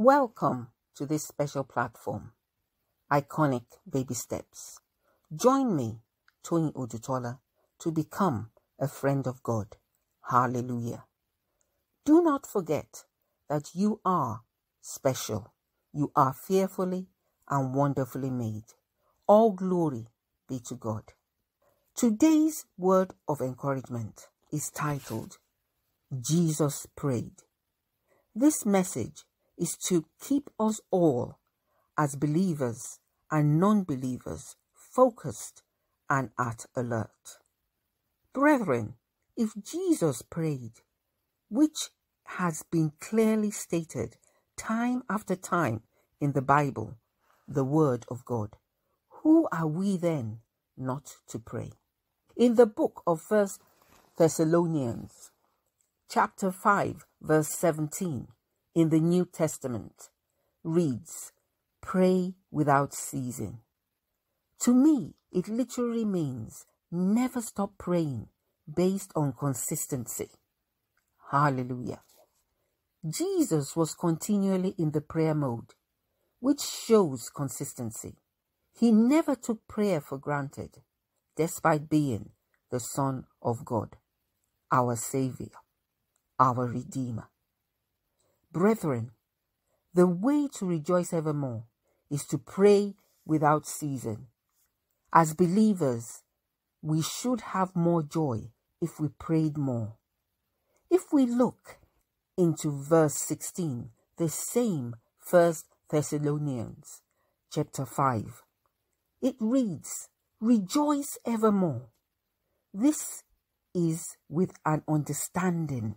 Welcome to this special platform, Ikonic Baby Steps. Join me, Toyin Odutola, to become a friend of God. Hallelujah. Do not forget that you are special. You are fearfully and wonderfully made. All glory be to God. Today's word of encouragement is titled Jesus Prayed. This message is to keep us all as believers and non believers focused and at alert. Brethren, if Jesus prayed, which has been clearly stated time after time in the Bible, the Word of God, who are we then not to pray? In the book of First Thessalonians, chapter 5, verse 17, in the New Testament reads, Pray without ceasing. To me, it literally means never stop praying based on consistency. Hallelujah. Jesus was continually in the prayer mode, which shows consistency. He never took prayer for granted, despite being the Son of God, our Savior, our Redeemer. Brethren, the way to rejoice evermore is to pray without ceasing. As believers, we should have more joy if we prayed more. If we look into verse 16, the same First Thessalonians chapter 5, it reads, Rejoice evermore. This is with an understanding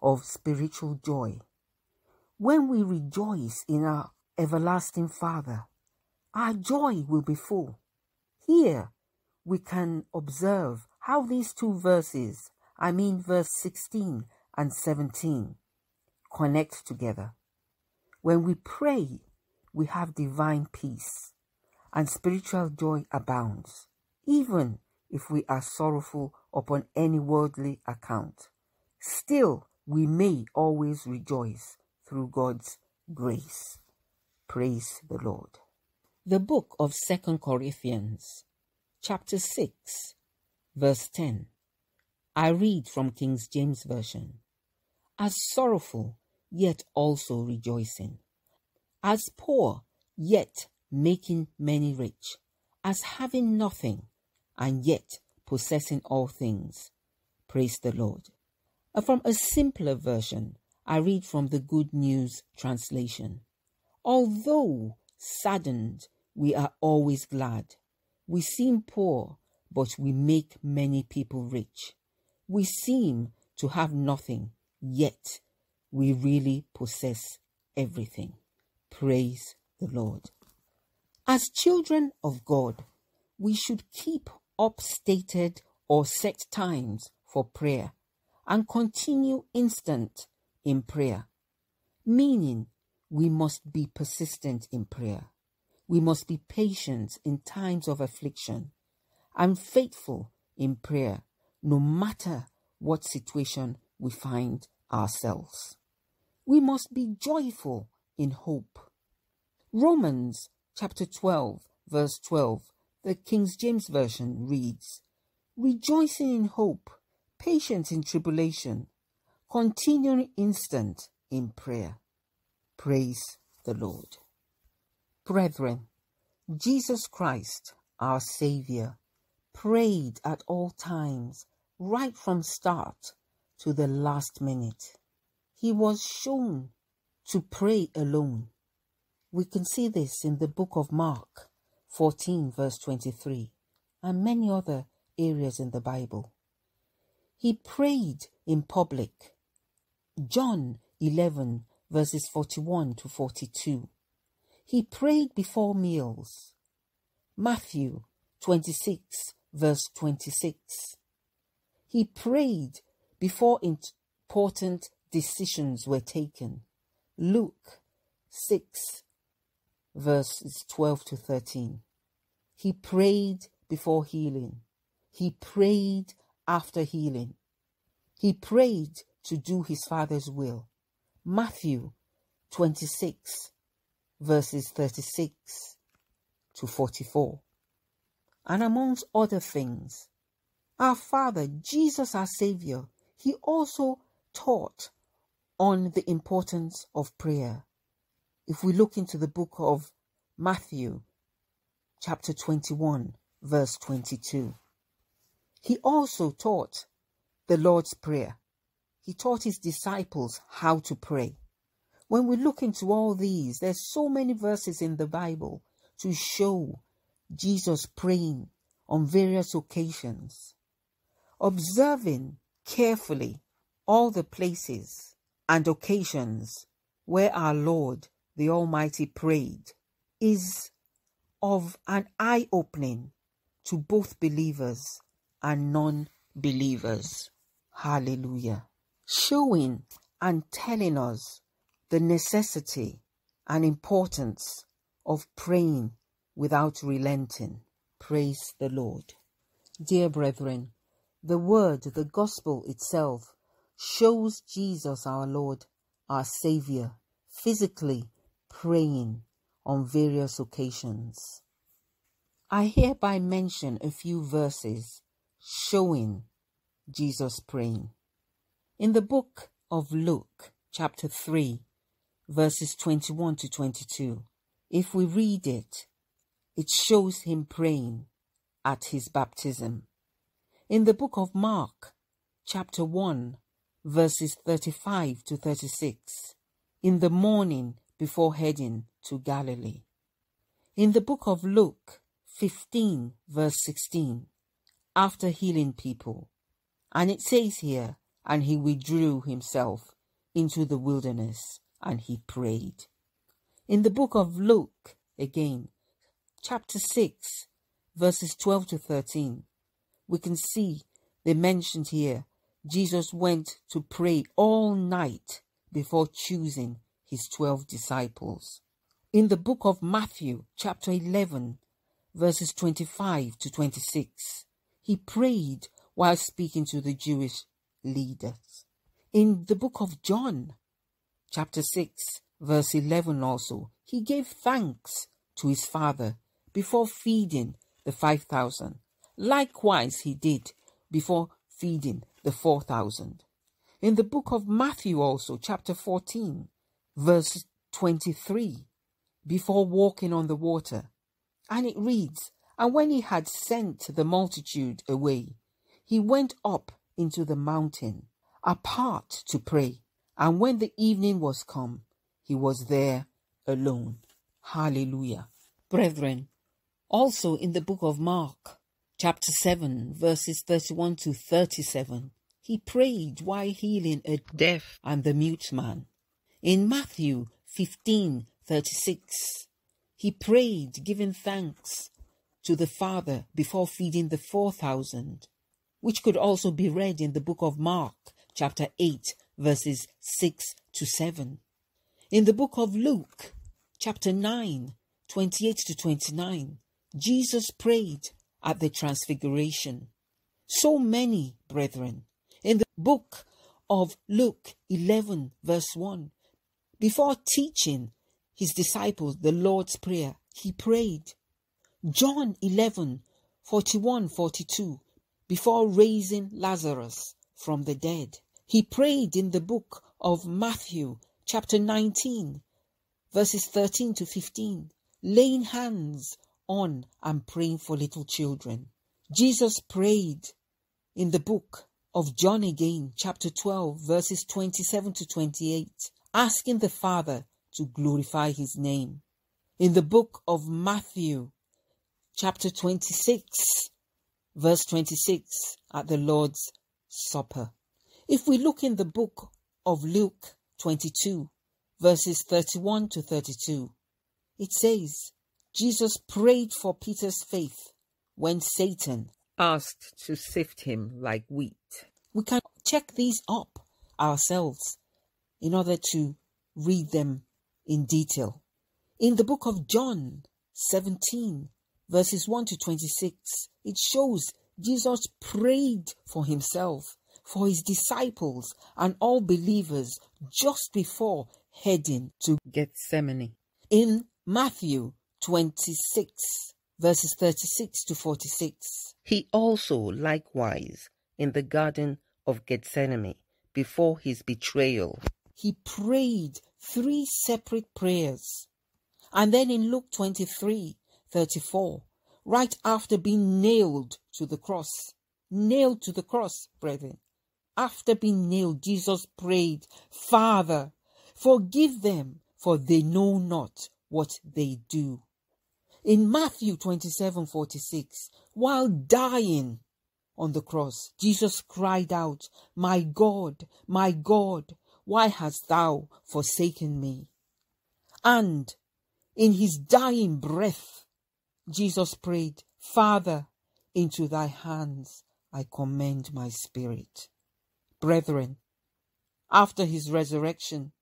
of spiritual joy. When we rejoice in our everlasting Father, our joy will be full. Here we can observe how these two verses, I mean verse 16 and 17, connect together. When we pray, we have divine peace and spiritual joy abounds, even if we are sorrowful upon any worldly account. Still, we may always rejoice through God's grace. Praise the Lord. The book of Second Corinthians, chapter 6, verse 10. I read from King James Version. As sorrowful, yet also rejoicing. As poor, yet making many rich. As having nothing, and yet possessing all things. Praise the Lord. Uh, from a simpler version, I read from the Good News translation. Although saddened, we are always glad. We seem poor, but we make many people rich. We seem to have nothing, yet we really possess everything. Praise the Lord. As children of God, we should keep up stated or set times for prayer and continue instant in prayer, meaning we must be persistent in prayer. We must be patient in times of affliction and faithful in prayer, no matter what situation we find ourselves. We must be joyful in hope. Romans chapter 12, verse 12, the King James Version reads, Rejoicing in hope, patient in tribulation, continuing instant in prayer. Praise the Lord. Brethren, Jesus Christ, our Savior, prayed at all times, right from start to the last minute. He was shown to pray alone. We can see this in the book of Mark 14, verse 23, and many other areas in the Bible. He prayed in public John 11, verses 41 to 42. He prayed before meals. Matthew 26, verse 26. He prayed before important decisions were taken. Luke 6, verses 12 to 13. He prayed before healing. He prayed after healing. He prayed to do his Father's will. Matthew 26, verses 36 to 44. And amongst other things, our Father, Jesus our Savior, he also taught on the importance of prayer. If we look into the book of Matthew, chapter 21, verse 22, he also taught the Lord's Prayer. He taught his disciples how to pray. When we look into all these, there's so many verses in the Bible to show Jesus praying on various occasions. Observing carefully all the places and occasions where our Lord the Almighty prayed is of an eye opening to both believers and non believers. Hallelujah. Showing and telling us the necessity and importance of praying without relenting. Praise the Lord. Dear brethren, the word, the gospel itself, shows Jesus our Lord, our Savior, physically praying on various occasions. I hereby mention a few verses showing Jesus praying. In the book of Luke, chapter 3, verses 21 to 22, if we read it, it shows him praying at his baptism. In the book of Mark, chapter 1, verses 35 to 36, in the morning before heading to Galilee. In the book of Luke 15, verse 16, after healing people. And it says here, and he withdrew himself into the wilderness and he prayed. In the book of Luke, again, chapter 6, verses 12 to 13, we can see they mentioned here Jesus went to pray all night before choosing his 12 disciples. In the book of Matthew, chapter 11, verses 25 to 26, he prayed while speaking to the Jewish leaders. In the book of John, chapter 6, verse 11 also, he gave thanks to his Father before feeding the 5,000. Likewise, he did before feeding the 4,000. In the book of Matthew also, chapter 14, verse 23, before walking on the water. And it reads, and when he had sent the multitude away, he went up into the mountain apart to pray. And when the evening was come, he was there alone. Hallelujah. Brethren, also in the book of Mark, chapter 7, verses 31 to 37, he prayed while healing a deaf and the mute man. In Matthew 15, 36, he prayed giving thanks to the Father before feeding the 4,000, which could also be read in the book of Mark, chapter 8, verses 6 to 7. In the book of Luke, chapter 9, 28 to 29, Jesus prayed at the Transfiguration. So many, brethren, in the book of Luke 11, verse 1, before teaching his disciples the Lord's Prayer, he prayed. John 11 41 42 before raising Lazarus from the dead. He prayed in the book of Matthew, chapter 19, verses 13 to 15, laying hands on and praying for little children. Jesus prayed in the book of John again, chapter 12, verses 27 to 28, asking the Father to glorify his name. In the book of Matthew, chapter 26, verse 26 at the Lord's Supper. If we look in the book of Luke 22, verses 31 to 32, it says, Jesus prayed for Peter's faith when Satan asked to sift him like wheat. We can check these up ourselves in order to read them in detail. In the book of John 17, verses 1 to 26, it shows Jesus prayed for himself, for his disciples, and all believers just before heading to Gethsemane. In Matthew 26, verses 36 to 46, he also likewise in the Garden of Gethsemane before his betrayal. He prayed three separate prayers. And then in Luke 23 34, right after being nailed to the cross, nailed to the cross, brethren, after being nailed, Jesus prayed, Father, forgive them, for they know not what they do. In Matthew 27 46, while dying, on the cross, Jesus cried out, My God, my God, why hast thou forsaken me? And in his dying breath, Jesus prayed, Father, into thy hands I commend my spirit. Brethren, after his resurrection,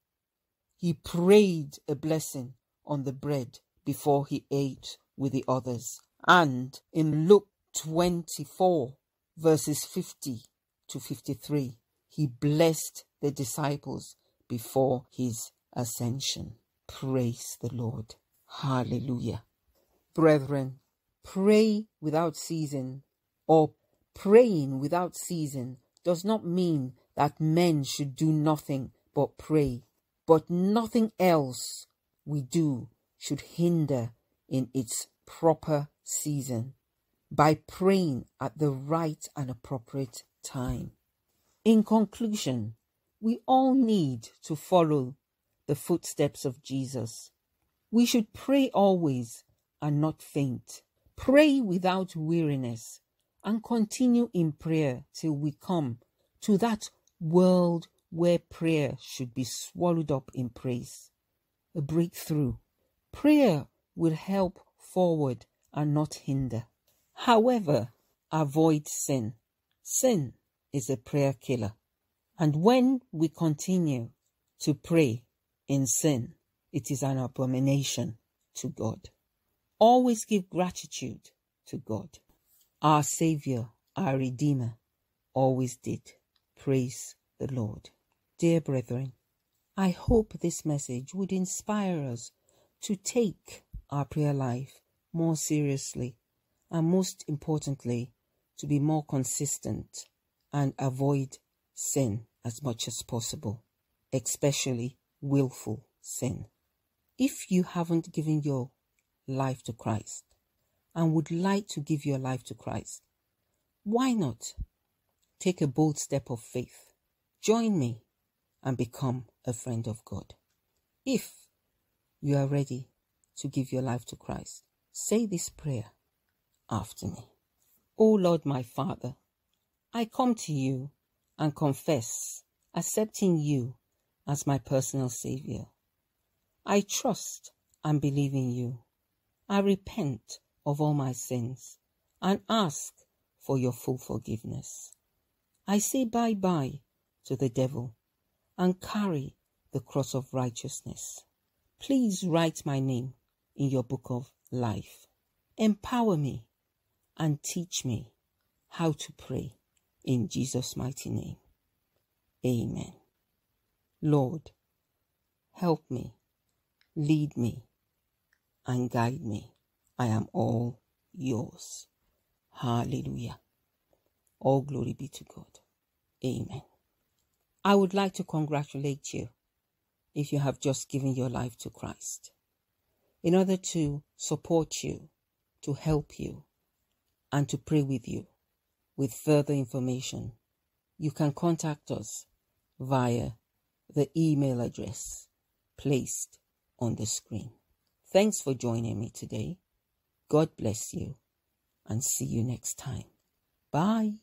he prayed a blessing on the bread before he ate with the others. And in Luke 24, verses 50 to 53, he blessed the disciples before his ascension. Praise the Lord. Hallelujah. Brethren, pray without ceasing or praying without ceasing does not mean that men should do nothing but pray, but nothing else we do should hinder in its proper season by praying at the right and appropriate time. In conclusion, we all need to follow the footsteps of Jesus. We should pray always and not faint. Pray without weariness and continue in prayer till we come to that world where prayer should be swallowed up in praise. A breakthrough. Prayer will help forward and not hinder. However, avoid sin. Sin is a prayer killer. And when we continue to pray in sin, it is an abomination to God. Always give gratitude to God. Our Savior, our Redeemer, always did. Praise the Lord. Dear brethren, I hope this message would inspire us to take our prayer life more seriously and most importantly, to be more consistent and avoid sin as much as possible, especially willful sin. If you haven't given your life to Christ and would like to give your life to Christ, why not take a bold step of faith? Join me and become a friend of God. If you are ready to give your life to Christ, say this prayer after me. O Lord my Father, I come to you and confess, accepting you as my personal Savior. I trust and believe in you. I repent of all my sins and ask for your full forgiveness. I say bye bye to the devil and carry the cross of righteousness. Please write my name in your book of life. Empower me and teach me how to pray in Jesus' mighty name. Amen. Lord, help me, lead me, and guide me. I am all yours. Hallelujah. All glory be to God. Amen. I would like to congratulate you if you have just given your life to Christ. In order to support you, to help you, and to pray with you with further information, you can contact us via the email address placed on the screen. Thanks for joining me today. God bless you and see you next time. Bye.